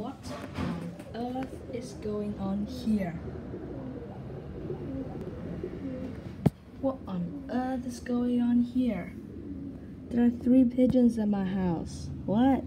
What on earth is going on here? What on earth is going on here? There are three pigeons at my house. What?